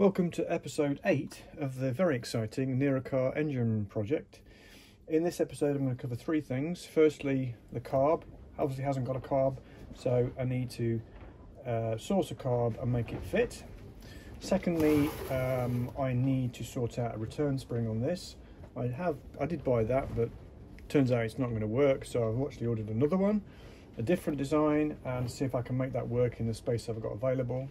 Welcome to episode 8 of the very exciting Ner-a-car engine project. In this episode I'm going to cover three things. Firstly, the carb. Obviously hasn't got a carb, so I need to uh, source a carb and make it fit. Secondly, um, I need to sort out a return spring on this. I have, I did buy that, but turns out it's not going to work, so I've actually ordered another one, a different design, and see if I can make that work in the space I've got available.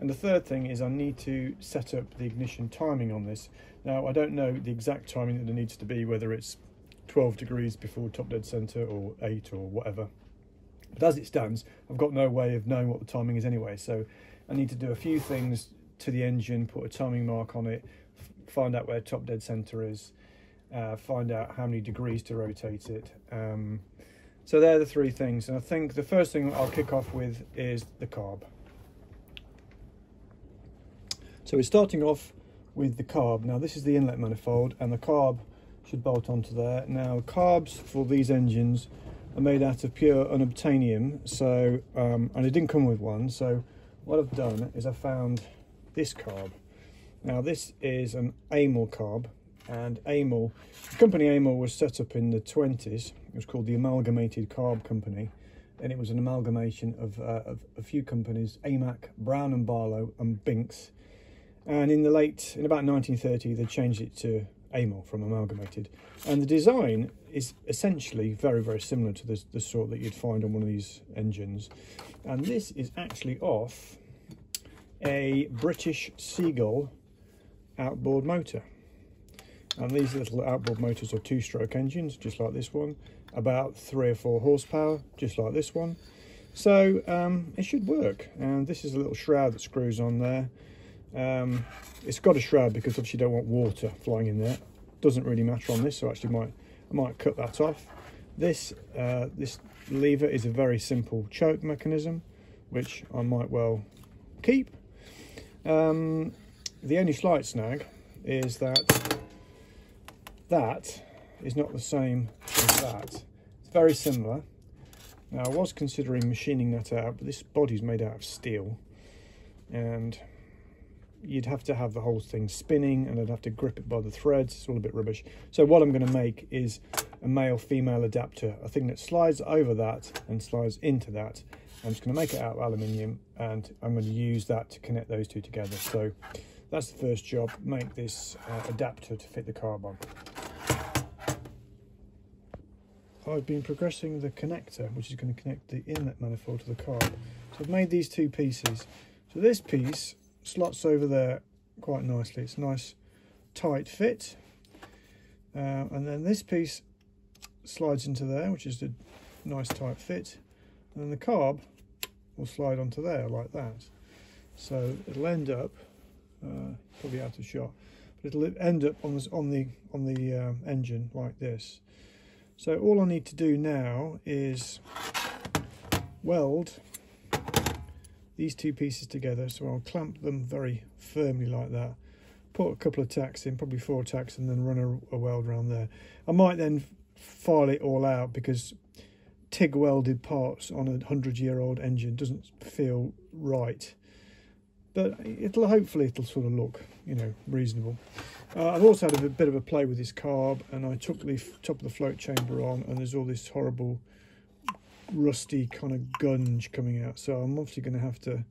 And the third thing is I need to set up the ignition timing on this. Now I don't know the exact timing that it needs to be, whether it's 12 degrees before top dead center or 8 or whatever. But as it stands, I've got no way of knowing what the timing is anyway. So I need to do a few things to the engine, put a timing mark on it, find out where top dead center is, uh, find out how many degrees to rotate it. Um, so they're the three things. And I think the first thing I'll kick off with is the carb. So we're starting off with the carb. Now this is the inlet manifold and the carb should bolt onto there. Now carbs for these engines are made out of pure unobtainium, so um, and it didn't come with one. So what I've done is I found this carb. Now this is an Amal carb and Amal, the company Amal was set up in the 20s. It was called the Amalgamated Carb Company and it was an amalgamation of, uh, of a few companies, AMAC, Brown and Barlow and Binks and in the late in about 1930 they changed it to Amal from amalgamated. And the design is essentially very very similar to the, the sort that you'd find on one of these engines. And this is actually off a British Seagull outboard motor. And these little outboard motors are two-stroke engines just like this one about three or four horsepower just like this one. So um, it should work. And this is a little shroud that screws on there um, it's got a shroud because obviously you don't want water flying in there. Doesn't really matter on this, so actually might I might cut that off. This uh, this lever is a very simple choke mechanism, which I might well keep. Um, the only slight snag is that that is not the same as that. It's very similar. Now I was considering machining that out, but this body's made out of steel and you'd have to have the whole thing spinning and I'd have to grip it by the threads. It's all a bit rubbish. So what I'm going to make is a male-female adapter, a thing that slides over that and slides into that. I'm just going to make it out of aluminium and I'm going to use that to connect those two together. So that's the first job, make this uh, adapter to fit the carbon. I've been progressing the connector, which is going to connect the inlet manifold to the carb. So I've made these two pieces. So this piece slots over there quite nicely. It's a nice tight fit. Uh, and then this piece slides into there, which is a nice tight fit. And then the carb will slide onto there like that. So it'll end up, uh, probably out of shot, but it'll end up on, this, on the, on the uh, engine like this. So all I need to do now is weld these two pieces together so I'll clamp them very firmly like that. Put a couple of tacks in probably four tacks and then run a, a weld around there. I might then file it all out because TIG welded parts on a hundred year old engine doesn't feel right. But it'll hopefully it'll sort of look you know reasonable. Uh, I've also had a bit of a play with this carb and I took the top of the float chamber on and there's all this horrible rusty kind of gunge coming out. So I'm obviously going to have to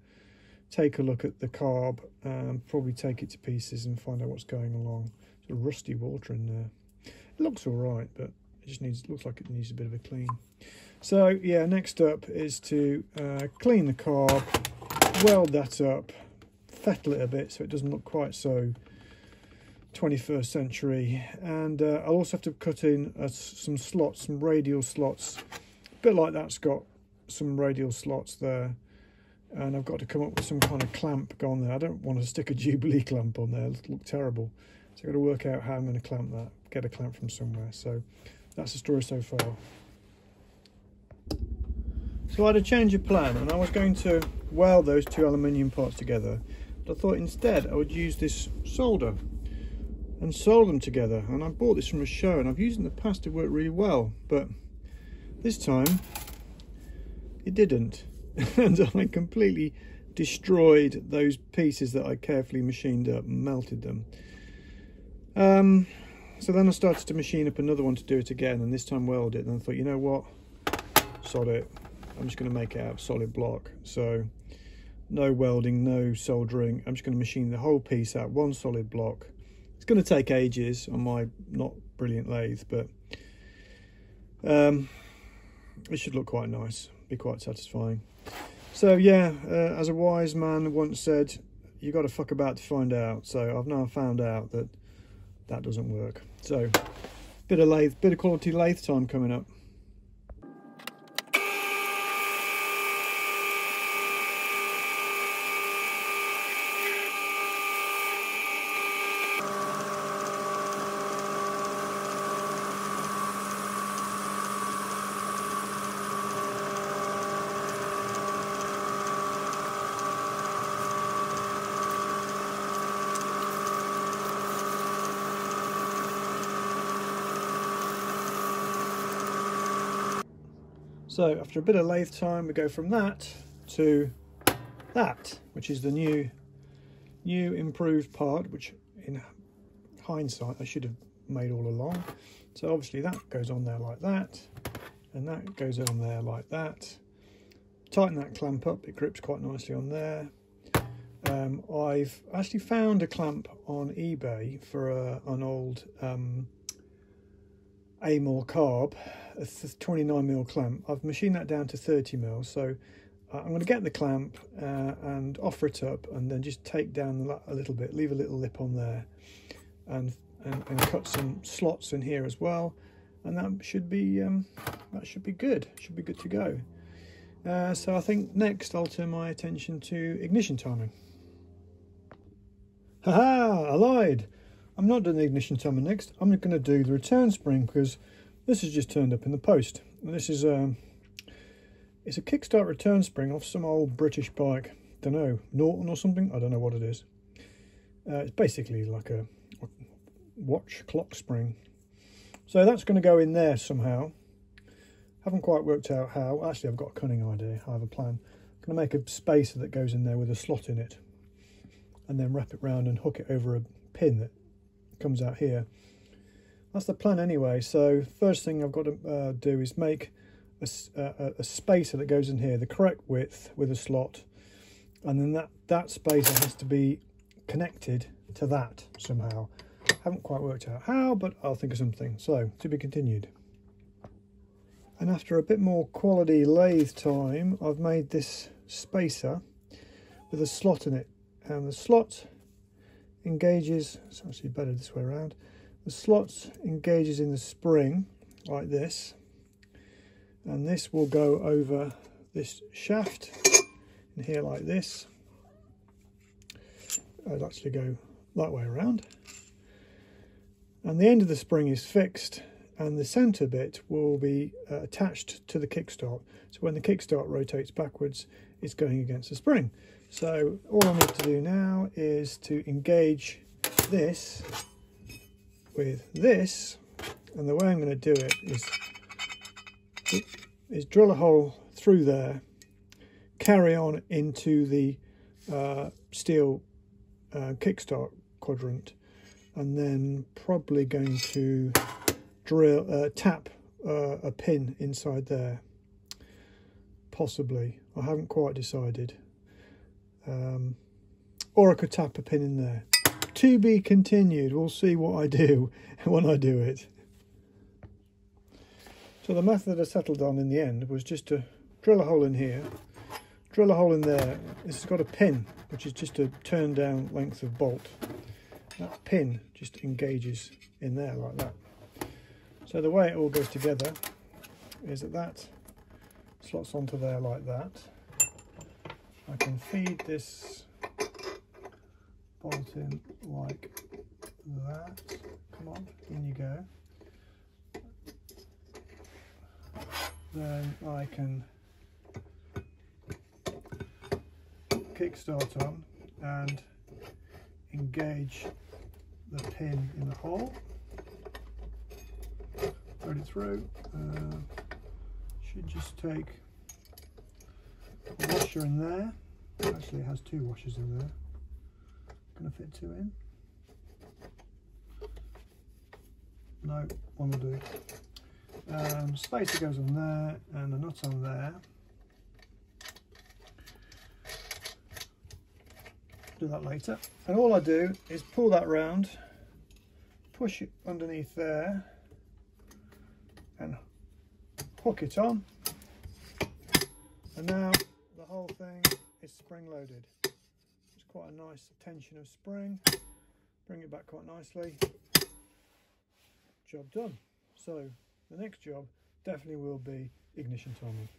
take a look at the carb and probably take it to pieces and find out what's going along. Rusty water in there. It looks all right, but it just needs looks like it needs a bit of a clean. So yeah, next up is to uh, clean the carb, weld that up, fettle it a bit so it doesn't look quite so 21st century. And uh, I'll also have to cut in uh, some slots, some radial slots bit like that's got some radial slots there and I've got to come up with some kind of clamp on there. I don't want to stick a Jubilee clamp on there, it'll look terrible. So I've got to work out how I'm going to clamp that, get a clamp from somewhere. So that's the story so far. So I had a change of plan and I was going to weld those two aluminium parts together. But I thought instead I would use this solder and solder them together. And I bought this from a show and I've used it in the past to work really well. But this time, it didn't. and I completely destroyed those pieces that I carefully machined up and melted them. Um, so then I started to machine up another one to do it again and this time weld it and I thought, you know what, sod it, I'm just going to make it out of solid block. So no welding, no soldering, I'm just going to machine the whole piece out, one solid block. It's going to take ages on my not brilliant lathe, but um, it should look quite nice, be quite satisfying. So yeah, uh, as a wise man once said, you got to fuck about to find out. So I've now found out that that doesn't work. So bit of lathe, bit of quality lathe time coming up. So after a bit of lathe time, we go from that to that, which is the new, new improved part, which in hindsight I should have made all along. So obviously that goes on there like that, and that goes on there like that. Tighten that clamp up, it grips quite nicely on there. Um, I've actually found a clamp on eBay for a, an old um, Amal carb, a 29 mil clamp. I've machined that down to 30 mil, so uh, I'm going to get the clamp uh, and offer it up, and then just take down a little bit, leave a little lip on there, and and, and cut some slots in here as well, and that should be um, that should be good. Should be good to go. Uh, so I think next I'll turn my attention to ignition timing. Haha! I lied. I'm not doing the ignition timer next. I'm going to do the return spring because this has just turned up in the post. And this is um, it's a kickstart return spring off some old British bike. Don't know, Norton or something. I don't know what it is. Uh, it's basically like a watch clock spring. So that's going to go in there somehow. Haven't quite worked out how. Actually, I've got a cunning idea. I have a plan. I'm going to make a spacer that goes in there with a slot in it and then wrap it round and hook it over a pin that comes out here. That's the plan anyway. So first thing I've got to uh, do is make a, a, a, spacer that goes in here, the correct width with a slot. And then that, that spacer has to be connected to that somehow. Haven't quite worked out how, but I'll think of something. So, to be continued. And after a bit more quality lathe time, I've made this spacer with a slot in it. And the slot engages, it's actually better this way around, the slot engages in the spring like this. And this will go over this shaft in here like this. I'd actually go that way around. And the end of the spring is fixed and the center bit will be uh, attached to the kickstart. So when the kickstart rotates backwards it's going against the spring so all I need to do now is to engage this with this and the way I'm going to do it is is drill a hole through there carry on into the uh, steel uh, kickstart quadrant and then probably going to drill uh, tap uh, a pin inside there. Possibly. I haven't quite decided um, or I could tap a pin in there. To be continued. We'll see what I do when I do it. So the method I settled on in the end was just to drill a hole in here, drill a hole in there. This has got a pin, which is just a turn down length of bolt. That pin just engages in there like that. So the way it all goes together is that that slots onto there like that. I can feed this bolt in like that. Come on, in you go. Then I can kickstart on and engage the pin in the hole. Thread it through. Uh, should just take washer in there Actually, it has two washers in there. Gonna fit two in? No, one will do. Um, spacer goes on there and a nut on there. Do that later. And all I do is pull that round, push it underneath there and hook it on. And now whole thing is spring loaded. It's quite a nice tension of spring. Bring it back quite nicely. Job done. So the next job definitely will be ignition timing.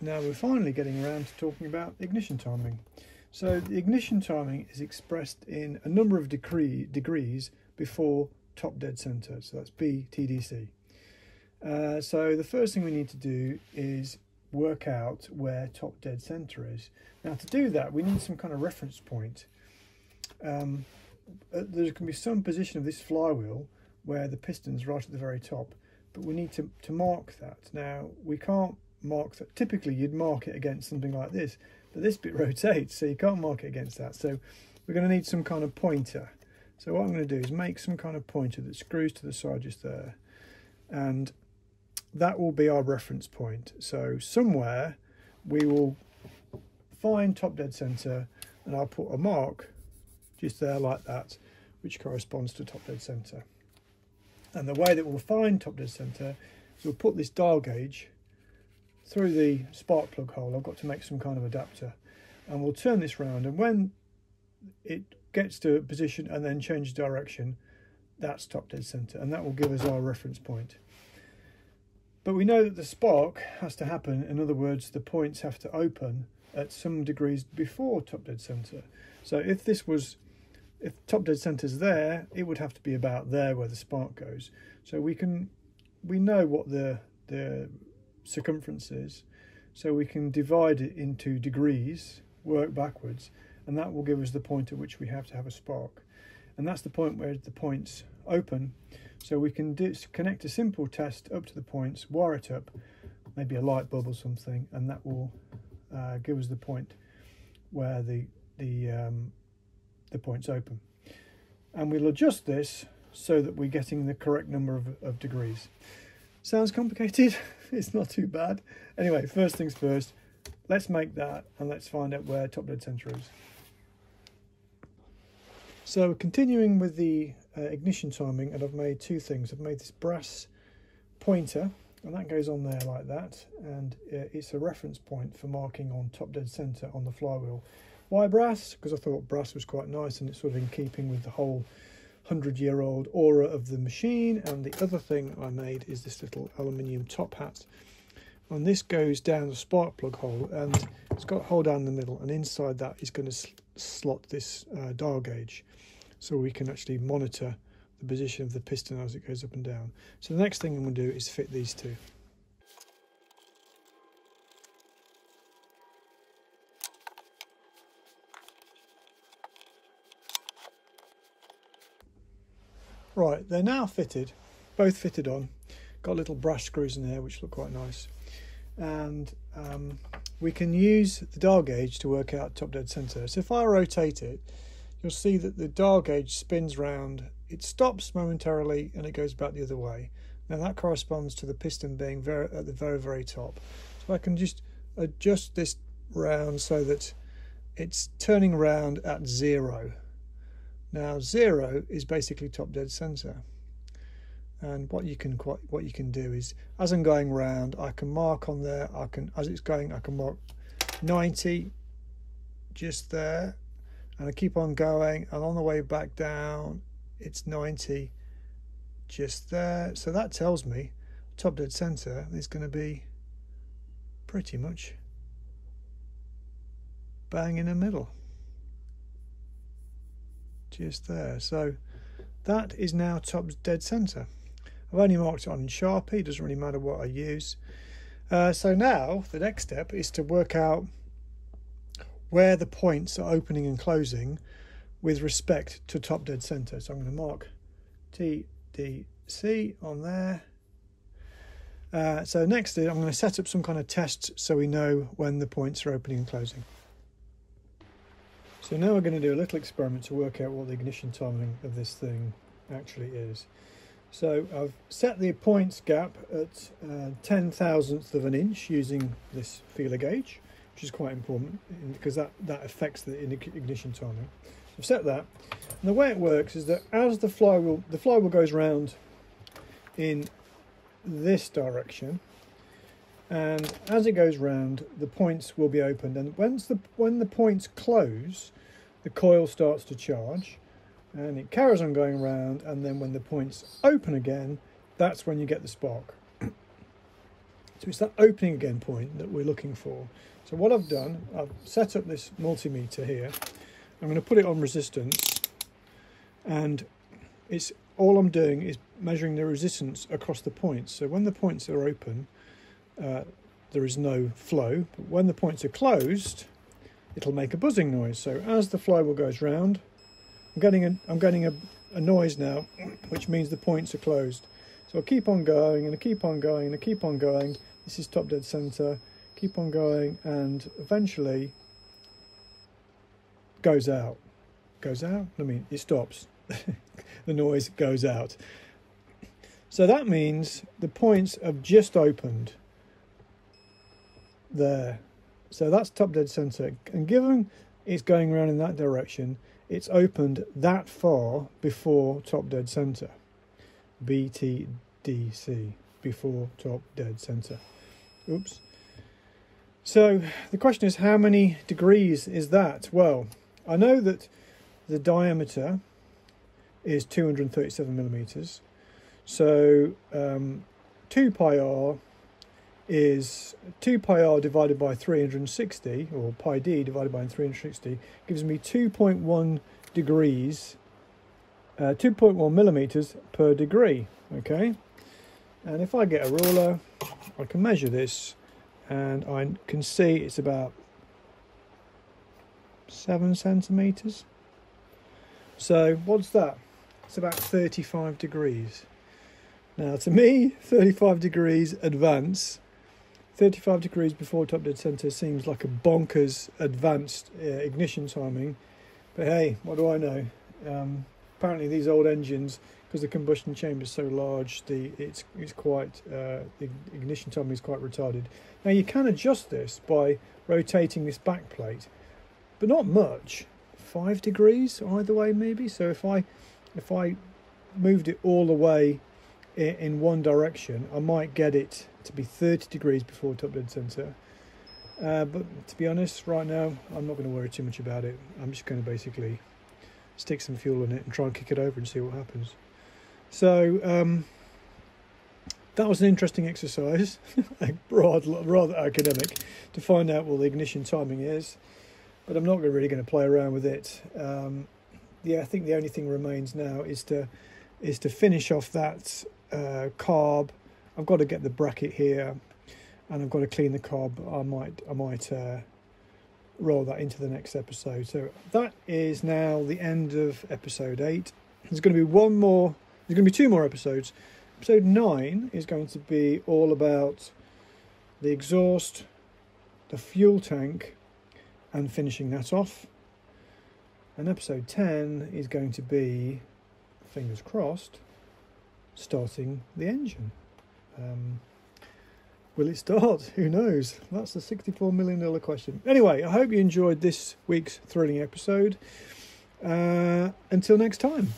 Now we're finally getting around to talking about ignition timing. So the ignition timing is expressed in a number of degree, degrees before top dead center. So that's BTDC. Uh, so the first thing we need to do is work out where top dead center is. Now to do that, we need some kind of reference point. Um, uh, there can be some position of this flywheel where the piston's right at the very top, but we need to, to mark that. Now we can't mark that. Typically you'd mark it against something like this, but this bit rotates, so you can't mark it against that. So we're going to need some kind of pointer. So what I'm going to do is make some kind of pointer that screws to the side just there. And that will be our reference point. So somewhere we will find top dead center and I'll put a mark just there like that, which corresponds to top dead center. And the way that we'll find top dead center is we'll put this dial gauge through the spark plug hole. I've got to make some kind of adapter and we'll turn this round and when it gets to position and then change direction, that's top dead center and that will give us our reference point. But we know that the spark has to happen, in other words, the points have to open at some degrees before top dead center. So if this was, if top dead center is there, it would have to be about there where the spark goes. So we can, we know what the, the circumference is, so we can divide it into degrees, work backwards, and that will give us the point at which we have to have a spark. And that's the point where the points open so we can do, connect a simple test up to the points, wire it up, maybe a light bulb or something, and that will uh, give us the point where the the um, the points open. And we'll adjust this so that we're getting the correct number of, of degrees. Sounds complicated? it's not too bad. Anyway, first things first, let's make that and let's find out where top dead center is. So continuing with the uh, ignition timing and I've made two things. I've made this brass pointer and that goes on there like that and uh, it's a reference point for marking on top dead center on the flywheel. Why brass? Because I thought brass was quite nice and it's sort of in keeping with the whole 100 year old aura of the machine and the other thing I made is this little aluminium top hat and this goes down the spark plug hole and it's got a hole down the middle and inside that is going to sl slot this uh, dial gauge so we can actually monitor the position of the piston as it goes up and down. So the next thing I'm going to do is fit these two. Right, they're now fitted, both fitted on. Got little brass screws in there which look quite nice. And um, we can use the dial gauge to work out top dead centre. So if I rotate it, you'll see that the dial gauge spins round. It stops momentarily and it goes back the other way. Now that corresponds to the piston being very, at the very, very top. So I can just adjust this round so that it's turning round at zero. Now zero is basically top dead center. And what you can quite, what you can do is, as I'm going round, I can mark on there. I can, as it's going, I can mark 90 just there and I keep on going. And on the way back down it's 90 just there. So that tells me top dead center is going to be pretty much bang in the middle. Just there. So that is now top dead center. I've only marked it on Sharpie. Doesn't really matter what I use. Uh, so now the next step is to work out where the points are opening and closing with respect to top dead center. So I'm going to mark TDC on there. Uh, so next I'm going to set up some kind of test so we know when the points are opening and closing. So now we're going to do a little experiment to work out what the ignition timing of this thing actually is. So I've set the points gap at uh, 10 thousandths of an inch using this feeler gauge, which is quite important because that, that affects the ignition timing. I've set that. And the way it works is that as the flywheel, the flywheel goes round in this direction and as it goes round the points will be opened and once the when the points close the coil starts to charge and it carries on going round and then when the points open again that's when you get the spark so it's that opening again point that we're looking for so what I've done I've set up this multimeter here I'm going to put it on resistance and it's all I'm doing is measuring the resistance across the points. So when the points are open, uh, there is no flow. But when the points are closed, it'll make a buzzing noise. So as the flywheel goes round, I'm getting a, I'm getting a, a noise now, which means the points are closed. So I'll keep on going and I keep on going and I keep on going. This is top dead center. Keep on going and eventually goes out. Goes out? I mean, it stops. the noise goes out. So that means the points have just opened there. So that's top dead center. And given it's going around in that direction, it's opened that far before top dead center. BTDC, before top dead center. Oops. So the question is, how many degrees is that? Well, I know that the diameter is 237 millimeters. So um, 2 pi r is 2 pi r divided by 360, or pi d divided by 360, gives me 2.1 degrees, uh, 2.1 millimeters per degree. Okay, and if I get a ruler, I can measure this, and I can see it's about seven centimeters. So what's that? It's about 35 degrees. Now, to me, 35 degrees advance, 35 degrees before top dead center seems like a bonkers advanced uh, ignition timing. But hey, what do I know? Um, apparently, these old engines, because the combustion chamber is so large, the it's it's quite uh, the ignition timing is quite retarded. Now you can adjust this by rotating this back plate, but not much. Five degrees either way, maybe. So if I if I moved it all the way in one direction, I might get it to be 30 degrees before top dead center. Uh, but to be honest, right now, I'm not going to worry too much about it. I'm just going to basically stick some fuel in it and try and kick it over and see what happens. So, um, that was an interesting exercise, rather, rather academic, to find out what the ignition timing is. But I'm not really going to play around with it. Um, yeah, I think the only thing remains now is to is to finish off that uh, carb. I've got to get the bracket here, and I've got to clean the carb. I might I might uh, roll that into the next episode. So that is now the end of episode eight. There's going to be one more. There's going to be two more episodes. Episode nine is going to be all about the exhaust, the fuel tank, and finishing that off. And episode 10 is going to be, fingers crossed, starting the engine. Um, will it start? Who knows? That's the $64 million question. Anyway, I hope you enjoyed this week's thrilling episode. Uh, until next time.